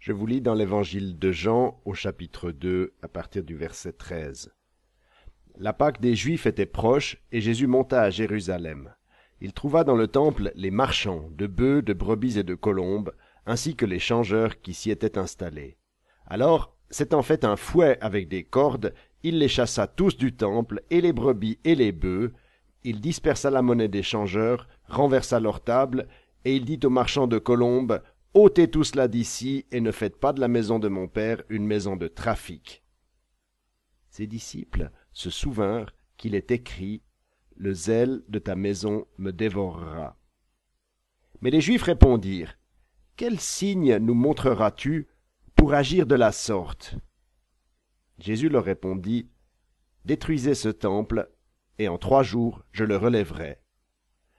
Je vous lis dans l'évangile de Jean au chapitre 2 à partir du verset 13. La Pâque des Juifs était proche et Jésus monta à Jérusalem. Il trouva dans le temple les marchands de bœufs, de brebis et de colombes, ainsi que les changeurs qui s'y étaient installés. Alors, s'étant fait un fouet avec des cordes, il les chassa tous du temple, et les brebis et les bœufs. Il dispersa la monnaie des changeurs, renversa leurs tables, et il dit aux marchands de colombes, ôtez tout cela d'ici, et ne faites pas de la maison de mon père une maison de trafic. Ses disciples se souvinrent qu'il est écrit, Le zèle de ta maison me dévorera. Mais les Juifs répondirent, Quel signe nous montreras-tu pour agir de la sorte? Jésus leur répondit, Détruisez ce temple, et en trois jours je le relèverai.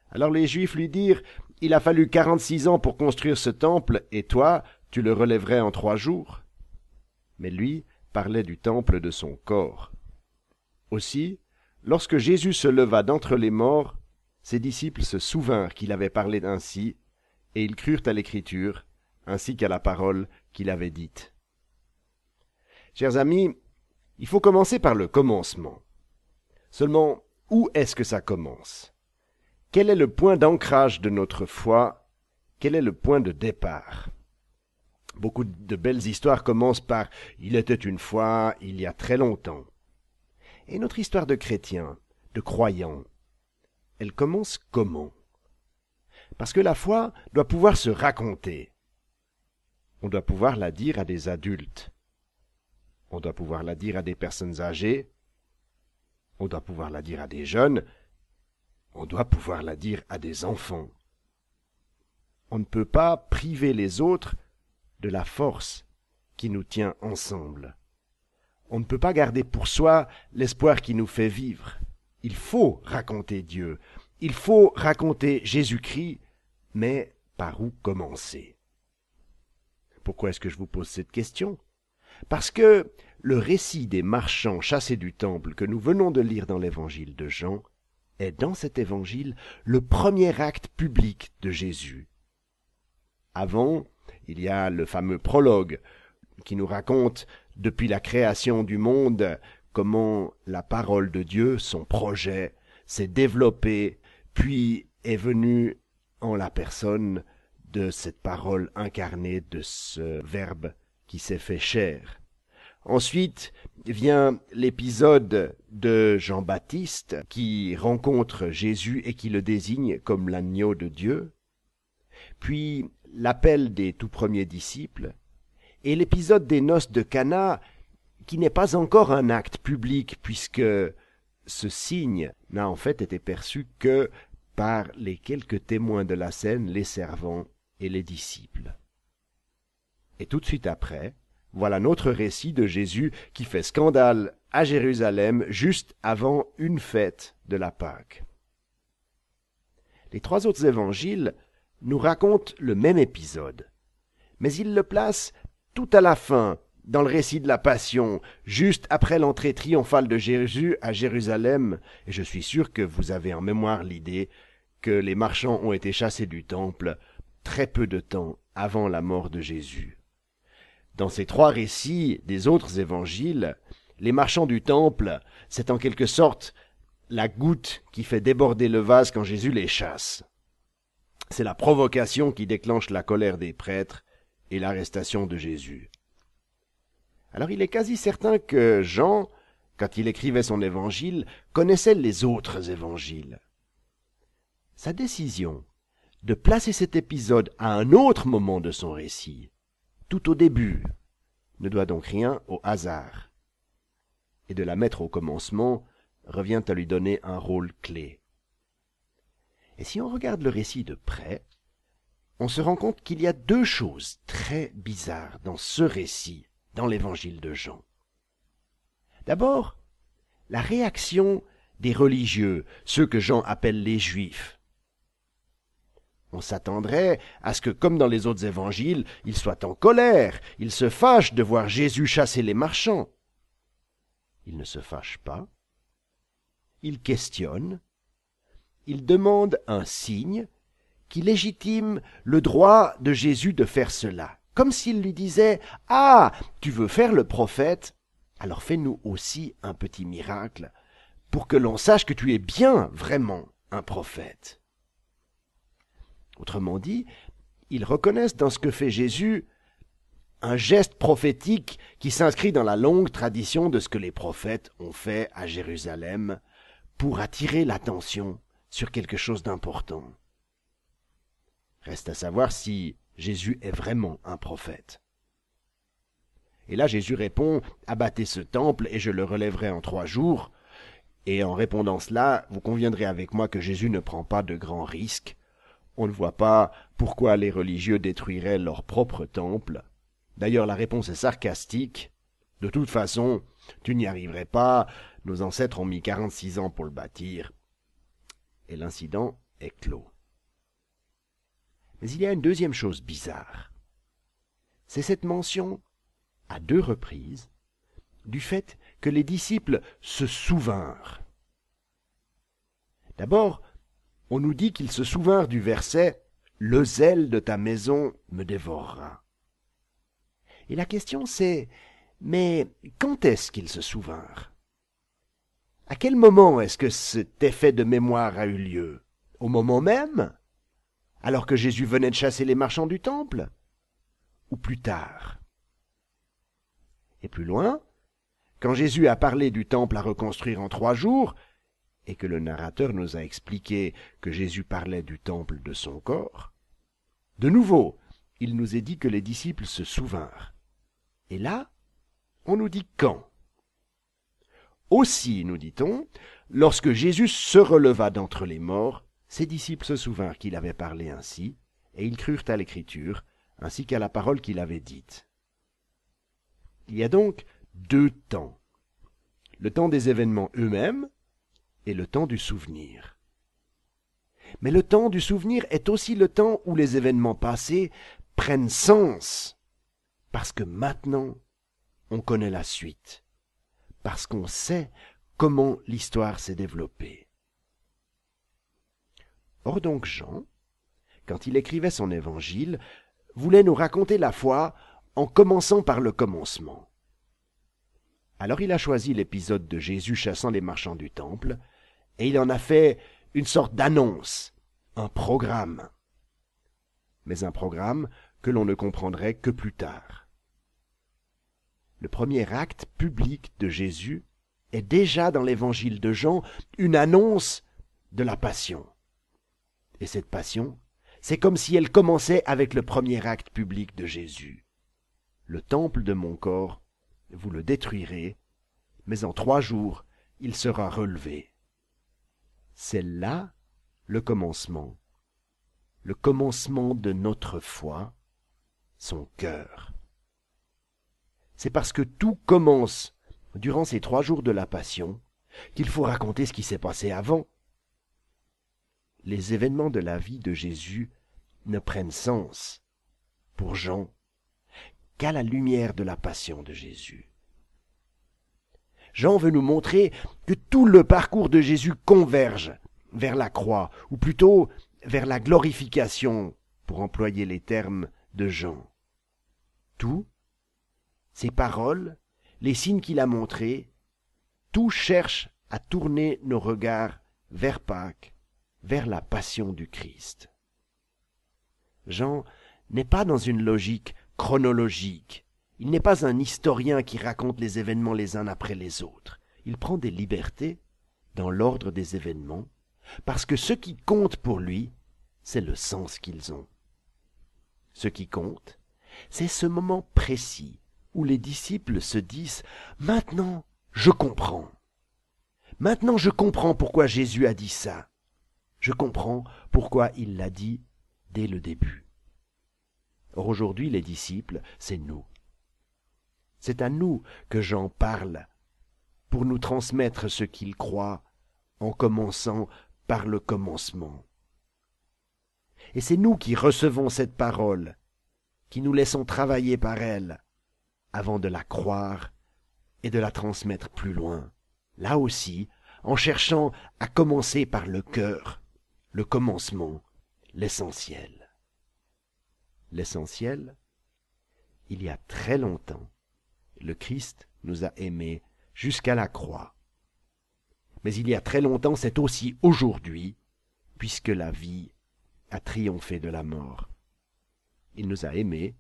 Alors les Juifs lui dirent, Il a fallu quarante-six ans pour construire ce temple, et toi, tu le relèverais en trois jours Mais lui parlait du temple de son corps. Aussi, lorsque Jésus se leva d'entre les morts, ses disciples se souvinrent qu'il avait parlé ainsi, et ils crurent à l'Écriture, ainsi qu'à la parole qu'il avait dite. Chers amis, il faut commencer par le commencement. Seulement, où est-ce que ça commence? Quel est le point d'ancrage de notre foi? Quel est le point de départ? Beaucoup de belles histoires commencent par Il était une fois, il y a très longtemps. Et notre histoire de chrétien, de croyant, elle commence comment? Parce que la foi doit pouvoir se raconter. On doit pouvoir la dire à des adultes. On doit pouvoir la dire à des personnes âgées. On doit pouvoir la dire à des jeunes. On doit pouvoir la dire à des enfants. On ne peut pas priver les autres de la force qui nous tient ensemble. On ne peut pas garder pour soi l'espoir qui nous fait vivre. Il faut raconter Dieu, il faut raconter Jésus-Christ, mais par où commencer? Pourquoi est-ce que je vous pose cette question? Parce que le récit des marchands chassés du temple que nous venons de lire dans l'évangile de Jean est dans cet évangile le premier acte public de Jésus. Avant, il y a le fameux prologue qui nous raconte depuis la création du monde comment la parole de Dieu, son projet, s'est développé, puis est venu en la personne de cette parole incarnée, de ce Verbe qui s'est fait chair. Ensuite vient l'épisode de Jean-Baptiste qui rencontre Jésus et qui le désigne comme l'agneau de Dieu. Puis l'appel des tout premiers disciples, et l'épisode des noces de Cana, qui n'est pas encore un acte public, puisque ce signe n'a en fait été perçu que par les quelques témoins de la scène, les servants et les disciples. Et tout de suite après, voilà notre récit de Jésus qui fait scandale à Jérusalem juste avant une fête de la Pâque. Les trois autres évangiles nous raconte le même épisode. Mais il le place tout à la fin, dans le récit de la Passion, juste après l'entrée triomphale de Jésus à Jérusalem, et je suis sûr que vous avez en mémoire l'idée que les marchands ont été chassés du temple très peu de temps avant la mort de Jésus. Dans ces trois récits des autres évangiles, les marchands du temple, c'est en quelque sorte la goutte qui fait déborder le vase quand Jésus les chasse. C'est la provocation qui déclenche la colère des prêtres et l'arrestation de Jésus. Alors il est quasi certain que Jean, quand il écrivait son évangile, connaissait les autres évangiles. Sa décision de placer cet épisode à un autre moment de son récit, tout au début, ne doit donc rien au hasard. Et de la mettre au commencement revient à lui donner un rôle clé. Et si on regarde le récit de près, on se rend compte qu'il y a deux choses très bizarres dans ce récit, dans l'évangile de Jean. D'abord, la réaction des religieux, ceux que Jean appelle les juifs. On s'attendrait à ce que, comme dans les autres évangiles, ils soient en colère, ils se fâchent de voir Jésus chasser les marchands. Ils ne se fâchent pas, ils questionnent, il demande un signe qui légitime le droit de Jésus de faire cela. comme s'il lui disait Ah, tu veux faire le prophète? Alors fais-nous aussi un petit miracle pour que l'on sache que tu es bien vraiment un prophète. Autrement dit, ils reconnaissent dans ce que fait Jésus un geste prophétique qui s'inscrit dans la longue tradition de ce que les prophètes ont fait à Jérusalem pour attirer l'attention sur quelque chose d'important. Reste à savoir si Jésus est vraiment un prophète. Et là Jésus répond Abattez ce temple et je le relèverai en trois jours. Et en répondant cela, vous conviendrez avec moi que Jésus ne prend pas de grands risques. On ne voit pas pourquoi les religieux détruiraient leur propre temple. D'ailleurs, la réponse est sarcastique. De toute façon, tu n'y arriverais pas, nos ancêtres ont mis quarante-six ans pour le bâtir. Et l'incident est clos. Mais il y a une deuxième chose bizarre. C'est cette mention, à deux reprises, du fait que les disciples se souvinrent. D'abord, on nous dit qu'ils se souvinrent du verset Le zèle de ta maison me dévorera. Et la question c'est Mais quand est-ce qu'ils se souvinrent À quel moment est-ce que cet effet de mémoire a eu lieu? Au moment même? Alors que Jésus venait de chasser les marchands du temple? Ou plus tard? Et plus loin, quand Jésus a parlé du temple à reconstruire en trois jours, et que le narrateur nous a expliqué que Jésus parlait du temple de son corps, de nouveau, il nous est dit que les disciples se souvinrent. Et là, on nous dit quand? Aussi, nous dit-on, lorsque Jésus se releva d'entre les morts, ses disciples se souvinrent qu'il avait parlé ainsi, et ils crurent à l'Écriture, ainsi qu'à la parole qu'il avait dite. Il y a donc deux temps. Le temps des événements eux-mêmes et le temps du souvenir. Mais le temps du souvenir est aussi le temps où les événements passés prennent sens, parce que maintenant on connaît la suite, parce qu'on sait comment l'histoire s'est développée. Or donc Jean, quand il écrivait son évangile, voulait nous raconter la foi en commençant par le commencement. Alors il a choisi l'épisode de Jésus chassant les marchands du temple, et il en a fait une sorte d'annonce, un programme. Mais un programme que l'on ne comprendrait que plus tard. Le premier acte public de Jésus est déjà dans l'évangile de Jean une annonce de la passion. Et cette passion, c'est comme si elle commençait avec le premier acte public de Jésus. Le temple de mon corps vous le détruirez, mais en trois jours il sera relevé. C'est là le commencement, le commencement de notre foi, son cœur. C'est parce que tout commence durant ces trois jours de la Passion qu'il faut raconter ce qui s'est passé avant. Les événements de la vie de Jésus ne prennent sens, pour Jean, qu'à la lumière de la passion de Jésus. Jean veut nous montrer que tout le parcours de Jésus converge vers la croix, ou plutôt vers la glorification, pour employer les termes de Jean. Tout, ses paroles, les signes qu'il a montrés, tout cherche à tourner nos regards vers Pâques, vers la passion du Christ. Jean n'est pas dans une logique chronologique, il n'est pas un historien qui raconte les événements les uns après les autres. Il prend des libertés dans l'ordre des événements, parce que ce qui compte pour lui, c'est le sens qu'ils ont. Ce qui compte, c'est ce moment précis où les disciples se disent Maintenant, je comprends. Maintenant, je comprends pourquoi Jésus a dit ça. Je comprends pourquoi il l'a dit dès le début. Or aujourd'hui, les disciples, c'est nous. C'est à nous que Jean parle, pour nous transmettre ce qu'il croit, en commençant par le commencement. Et c'est nous qui recevons cette parole, qui nous laissons travailler par elle, avant de la croire et de la transmettre plus loin, là aussi, en cherchant à commencer par le cœur, le commencement, l'essentiel. L'essentiel, il y a très longtemps, le Christ nous a aimés jusqu'à la croix. Mais il y a très longtemps, c'est aussi aujourd'hui, puisque la vie a triomphé de la mort. Il nous a aimés,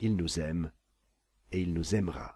il nous aime, et il nous aimera.